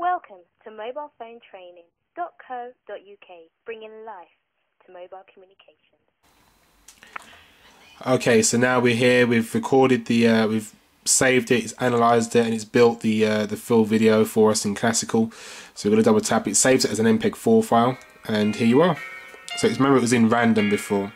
Welcome to mobilephonetraining.co.uk, bringing life to mobile communications. Okay, so now we're here. We've recorded the, uh, we've saved it, it's analysed it, and it's built the uh, the full video for us in classical. So we're going to double tap it, saves it as an MPEG-4 file, and here you are. So remember it was in random before.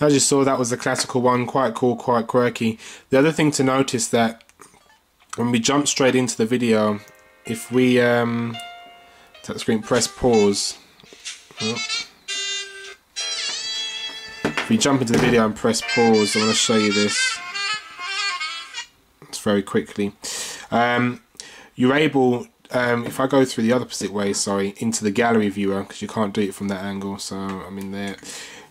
As you saw, that was the classical one, quite cool, quite quirky. The other thing to notice that when we jump straight into the video, if we um, screen, press pause. If we jump into the video and press pause, I want to show you this. It's very quickly. Um, you're able um, if I go through the other opposite way, sorry, into the gallery viewer, because you can't do it from that angle, so I'm in there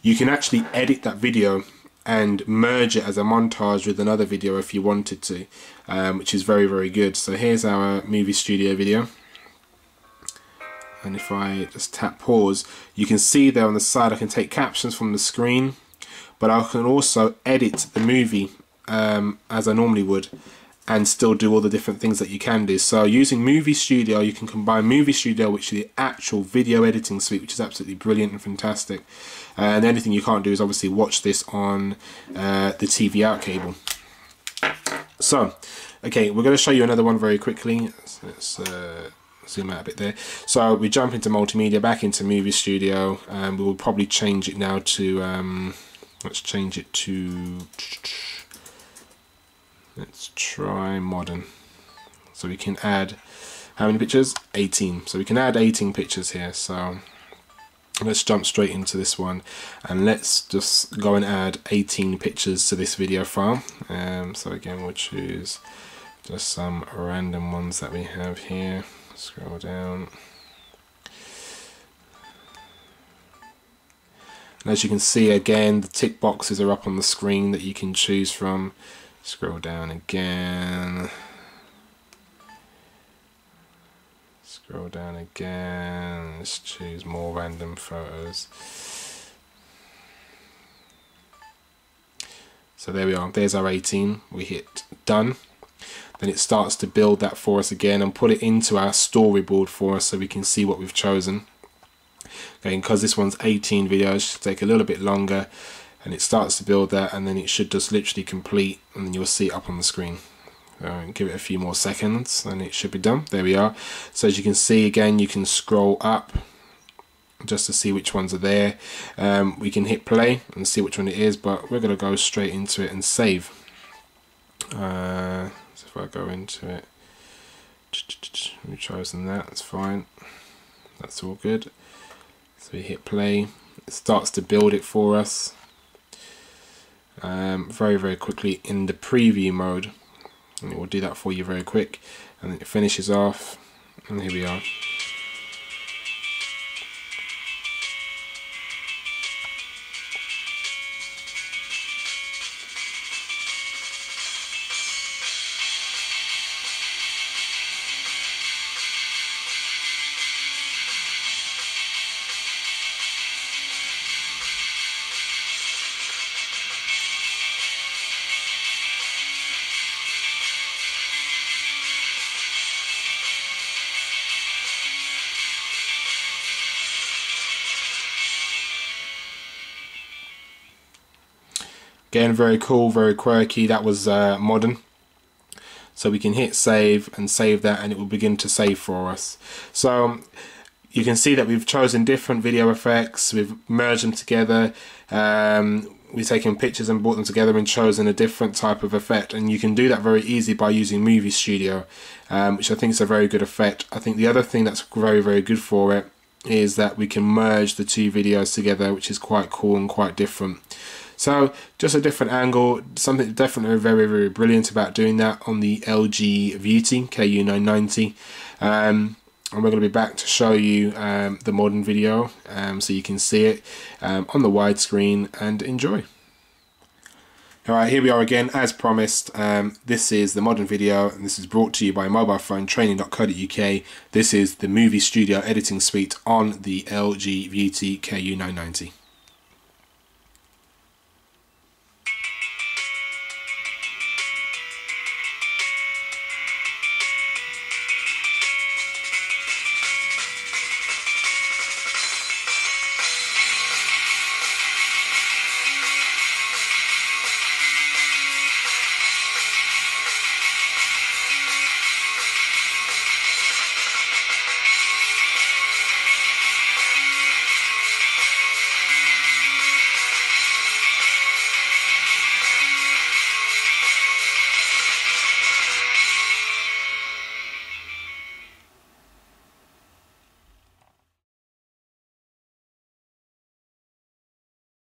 you can actually edit that video and merge it as a montage with another video if you wanted to, um, which is very, very good. So here's our movie studio video. And if I just tap pause, you can see there on the side I can take captions from the screen, but I can also edit the movie um, as I normally would and still do all the different things that you can do. So using Muvee Studio, you can combine Muvee Studio, which is the actual video editing suite, which is absolutely brilliant and fantastic. Uh, and the only thing you can't do is obviously watch this on uh, the TV out cable. So, okay, we're going to show you another one very quickly. Let's uh, zoom out a bit there. So we jump into multimedia, back into Muvee Studio, and we will probably change it now to, um, let's change it to Let's try modern. So we can add, how many pictures? 18. So we can add 18 pictures here. So let's jump straight into this one and let's just go and add 18 pictures to this video file. Um, so again, we'll choose just some random ones that we have here. Scroll down. And as you can see again, the tick boxes are up on the screen that you can choose from. Scroll down again. Scroll down again. Let's choose more random photos. So there we are. There's our 18. We hit done. Then it starts to build that for us again and put it into our storyboard for us so we can see what we've chosen. Okay, because this one's 18 videos, should take a little bit longer and it starts to build that and then it should just literally complete and then you'll see it up on the screen. Uh, give it a few more seconds and it should be done. There we are. So as you can see again you can scroll up just to see which ones are there. Um, we can hit play and see which one it is but we're going to go straight into it and save. Uh, so if I go into it we've chosen that that's fine. That's all good. So we hit play. It starts to build it for us um, very very quickly in the preview mode. And it will do that for you very quick. And then it finishes off. And here we are Again, very cool, very quirky. That was uh, modern. So we can hit save and save that and it will begin to save for us. So um, you can see that we've chosen different video effects, we've merged them together, um, we've taken pictures and brought them together and chosen a different type of effect and you can do that very easy by using Muvee Studio um, which I think is a very good effect. I think the other thing that's very very good for it is that we can merge the two videos together which is quite cool and quite different. So just a different angle, something definitely very, very brilliant about doing that on the LG Viewty KU990. Um, and we're going to be back to show you um, the modern video um, so you can see it um, on the widescreen and enjoy. Alright, here we are again, as promised. Um, this is the modern video, and this is brought to you by mobilephonetraining.co.uk. This is the Muvee Studio editing suite on the LG Viewty KU990.